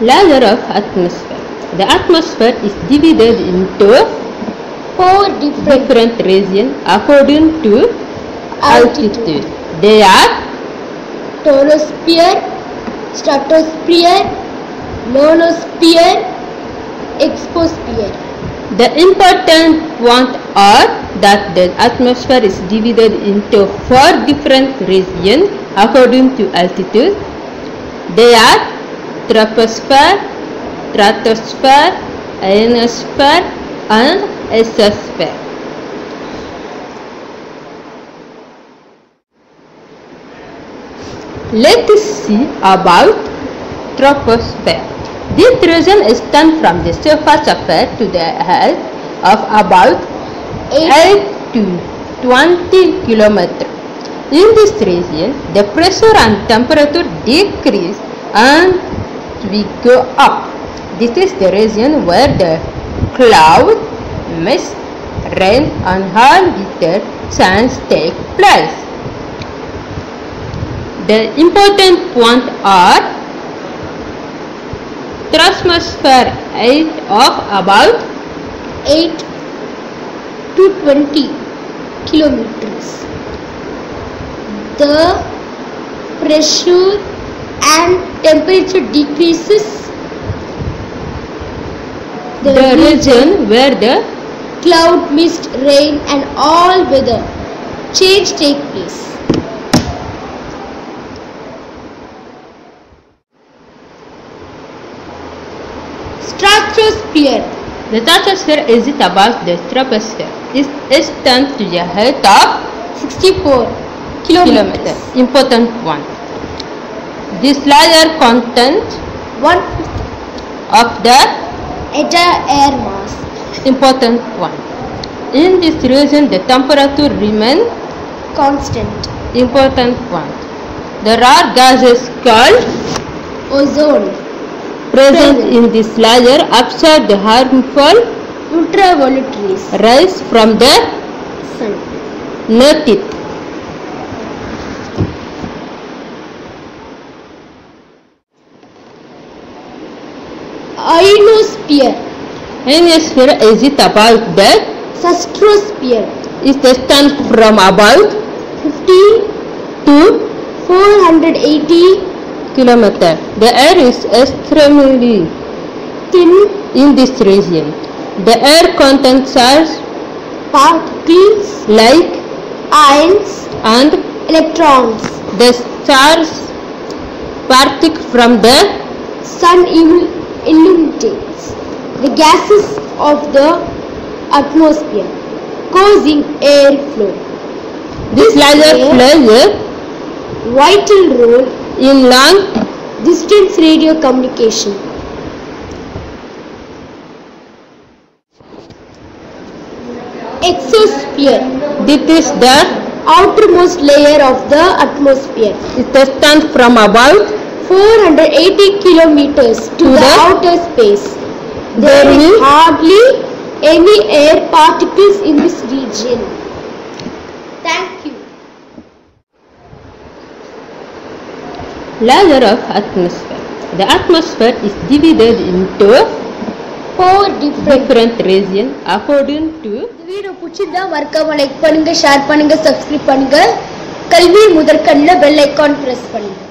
Layer of atmosphere. The atmosphere is divided into four different different regions according to altitude. They are troposphere, stratosphere, ionosphere, exosphere. The important point are that the atmosphere is divided into four different regions according to altitude. They are troposphere, stratosphere, ionosphere and exosphere. Let us see about troposphere. This region extends from the surface Earth to the height of about 8 to 20 kilometers. In this region, the pressure and temperature decrease and we go up. This is the region where the cloud, mist, rain and all weather changes take place. The important points are troposphere height of about 8 to 20 kilometers. The pressure and temperature decreases. the region where the cloud, mist, rain and all weather change take place. Stratosphere the stratosphere is it about the troposphere. It extends to the height of 64 kilometers. kilometers. Important one. This layer content One of the entire air mass. important one. In this region, the temperature remains Constant. important one. There are gases called Ozone. Present in this layer absorb the harmful Ultraviolet rays. from the Sun. native. Ionosphere. Ionosphere is it about the Stratosphere. it extends from about 50 to 480 kilometer. The air is extremely thin in this region. The air contains charge particles, like ions, and electrons. the charge particle from the Sun illu- illuminates the gases of the atmosphere, causing airflow. this layer air- plays a Vital role in long distance radio communication. Exosphere, this is the outermost layer of the atmosphere, it extends from about 480 kilometers to To the the- outer space. There There is is- hardly any air particles in this region. Layer of atmosphere. The atmosphere is divided into Four different different regions according to இந்த video பிடிச்சிருந்தா மறக்காம like பண்ணுங்க share பண்ணுங்க subscribe பண்ணுங்க கல்வி முதற்கண்ணில் bell icon press பண்ணுங்க